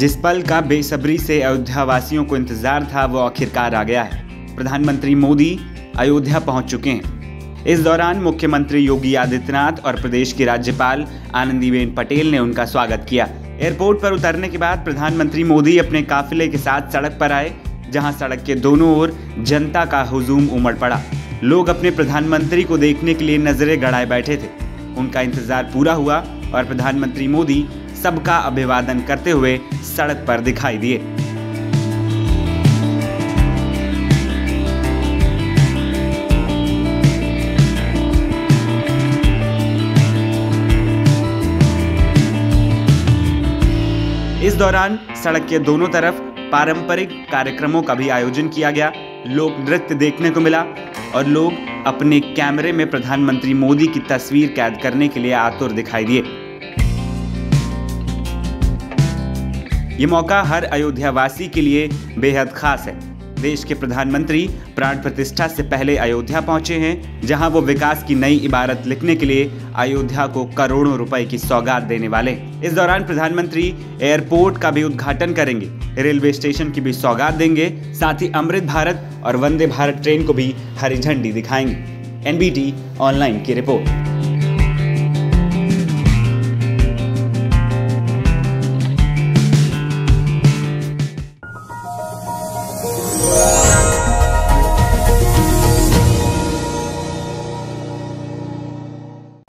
जिस पल का बेसब्री से अयोध्या वासियों को इंतज़ार था, वो आखिरकार आ गया है। प्रधानमंत्री मोदी अयोध्या पहुँच चुके हैं। इस दौरान मुख्यमंत्री योगी आदित्यनाथ और प्रदेश की राज्यपाल आनंदीबेन पटेल ने उनका स्वागत किया। एयरपोर्ट पर उतरने के बाद प्रधानमंत्री मोदी अपने काफिले के साथ सड़क पर आए, जहाँ सड़क के दोनों ओर जनता का हुजूम उमड़ पड़ा। लोग अपने प्रधानमंत्री को देखने के लिए नज़रें गड़ाए बैठे थे। उनका इंतज़ार पूरा हुआ और प्रधानमंत्री मोदी सबका अभिवादन करते हुए सड़क पर दिखाई दिए। इस दौरान सड़क के दोनों तरफ़ पारंपरिक कार्यक्रमों का भी आयोजन किया गया। लोक नृत्य देखने को मिला और लोग अपने कैमरे में प्रधानमंत्री मोदी की तस्वीर कैद करने के लिए आतुर दिखाई दिए। ये मौका हर अयोध्या वासी के लिए बेहद खास है। देश के प्रधानमंत्री प्राण प्रतिष्ठा से पहले अयोध्या पहुँचे हैं, जहाँ वो विकास की नई इबारत लिखने के लिए अयोध्या को करोड़ों रुपए की सौगात देने वाले इस दौरान प्रधानमंत्री एयरपोर्ट का भी उद्घाटन करेंगे, रेलवे स्टेशन की भी सौगात देंगे, साथ ही अमृत भारत और वंदे भारत ट्रेन को भी हरी झंडी दिखाएँगे। एनबीटी ऑनलाइन की रिपोर्ट।